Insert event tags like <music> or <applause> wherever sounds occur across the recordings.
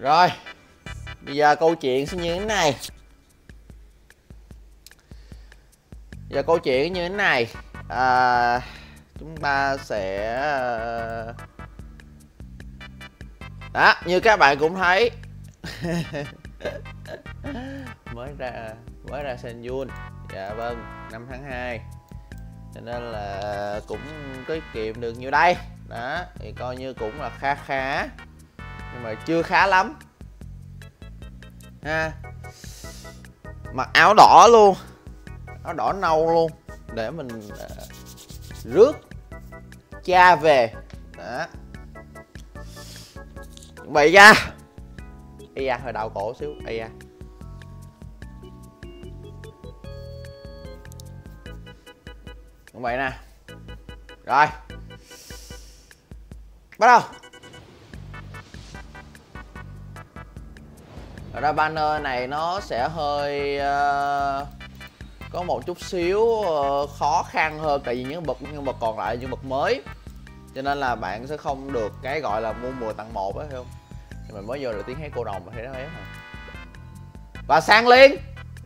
Rồi Bây giờ câu chuyện sẽ như thế này. Giờ câu chuyện như thế này. À, Chúng ta sẽ ờ, Đó như các bạn cũng thấy. <laughs> Mới ra Mới ra Senjun Dạ vâng năm tháng 2 Cho nên là cũng tiết kiệm được nhiêu đây. Đó thì coi như cũng là khá khá. Nhưng mà chưa khá lắm. Ha. Mặc áo đỏ luôn. Áo đỏ nâu luôn. Để mình uh, rước cha về. Đó. Vậy ra ây da hơi đau cổ xíu. Ây da. Vậy nè. Rồi. Bắt đầu. Ra banner này nó sẽ hơi uh, có một chút xíu uh, khó khăn hơn tại vì những bậc nhưng bậc còn lại những bậc mới. Cho nên là bạn sẽ không được cái gọi là mua mùa tặng một á hiểu không? Thì mình mới vô là tiếng hát cô đồng mà thấy nó ấy mà và sang liên!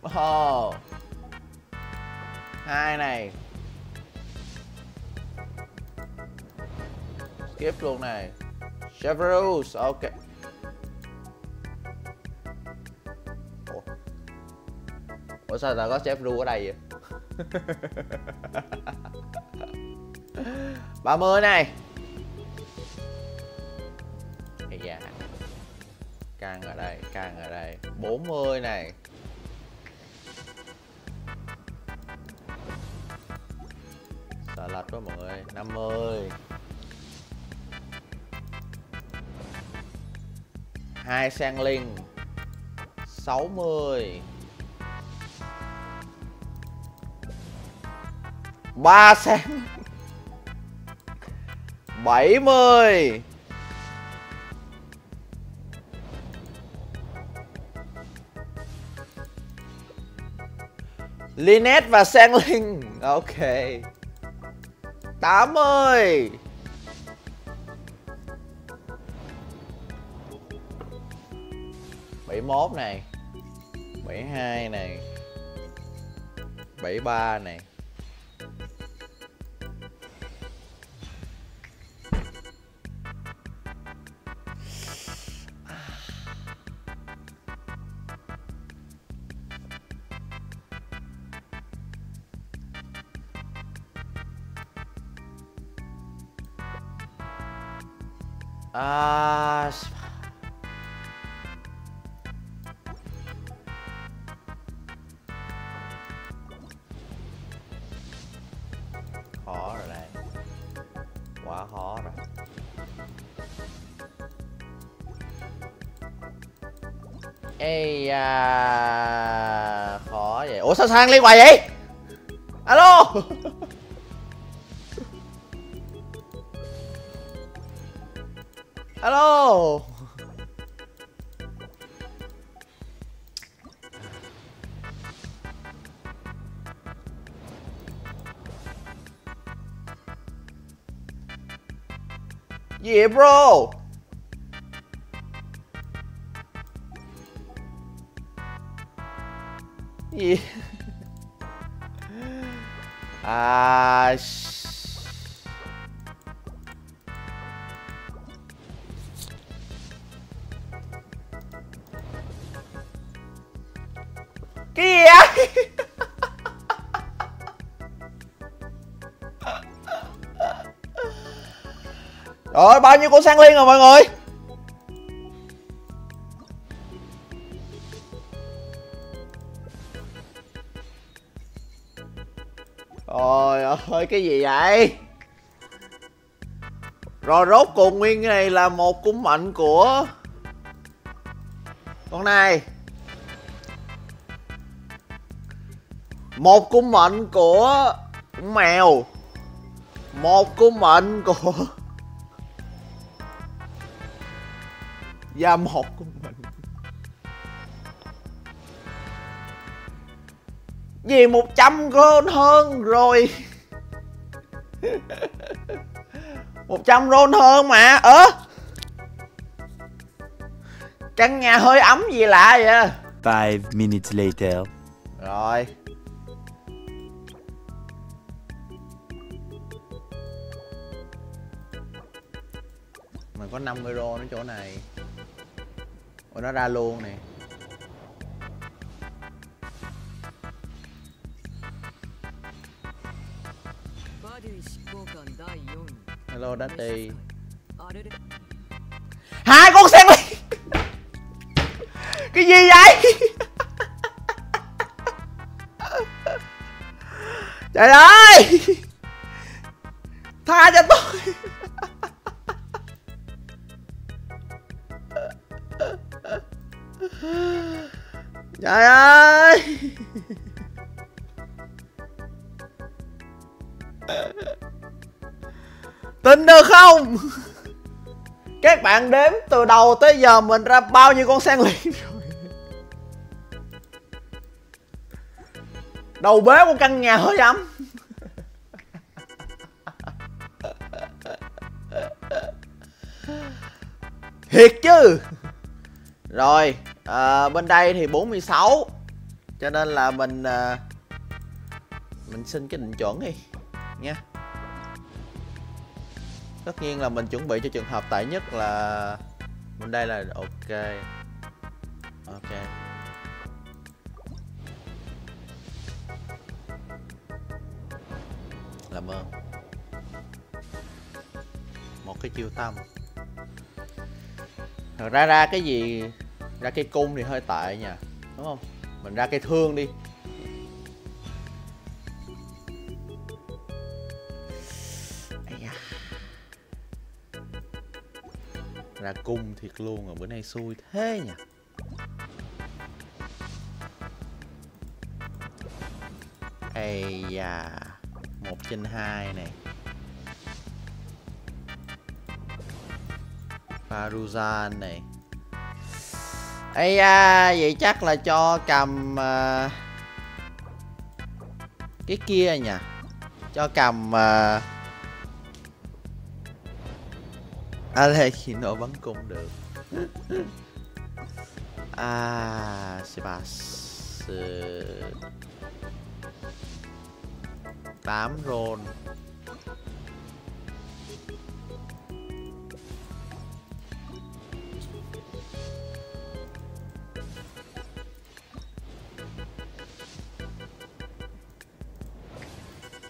Oh. hai này. Skip luôn này. Chevrolet ok. Ủa sao ta có chef ru ở đây vậy? 30 này. Ây da. Căng ở đây, căng ở đây. 40 này. Sợ lật quá mọi người. 50 hai sang linh. 60 ba sáng 70 Linet và Sang Linh Ok 80 71 này. 72 này. 73 này. À... Khó rồi đây. Quá khó rồi. Ê à... Khó vậy. Ủa, sao sang liên hoài vậy? Alo! Alo Gì vậy bro. Gì À Cái Rồi bao nhiêu con sang liên rồi mọi người? Trời ơi, cái gì vậy? Rồi rốt cuộc nguyên cái này là một cung mạnh của Con này. Một cung mệnh của mèo. Một cung mệnh của và một mệnh gì một trăm ron hơn rồi. <laughs> Một trăm ron hơn mà ớ. Căn nhà hơi ấm gì lạ vậy? Five minutes later. rồi. Mình có 50 euro ở chỗ này Ủa, nó ra luôn nè. Hello, Daddy. Hai con sen ly Cái gì vậy? Trời ơi! Tha cho tôi. Trời ơi! Tin được không? Các bạn đếm từ đầu tới giờ mình ra bao nhiêu con sen liền rồi? Đầu bếp của căn nhà hơi ấm. Thiệt chứ? Rồi à, Bên đây thì 46 Cho nên là mình à, Mình xin cái định chuẩn đi Nha. Tất nhiên là mình chuẩn bị cho trường hợp tệ nhất là Bên đây là ok. Ok. Làm ơn Một cái chiêu tâm. Thật ra ra cái gì? Ra cây cung thì hơi tệ nha, Đúng không? Mình ra cây thương đi. Ra cung thiệt luôn rồi bữa nay xui thế nhỉ? Ây da, một trên hai này. Paruzan này ấy da vậy chắc là cho cầm ờ, Cái kia nhỉ? Cho cầm ờ, à, nó bắn cung được. À Sebas 8 roll.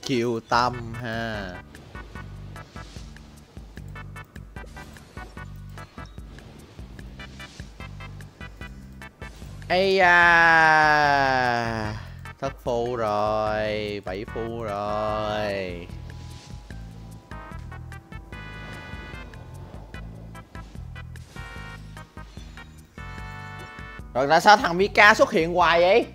Kiều Tâm ha. Ây da, Thất phu rồi, Bảy phu rồi. Rồi tại sao thằng Mika xuất hiện hoài vậy?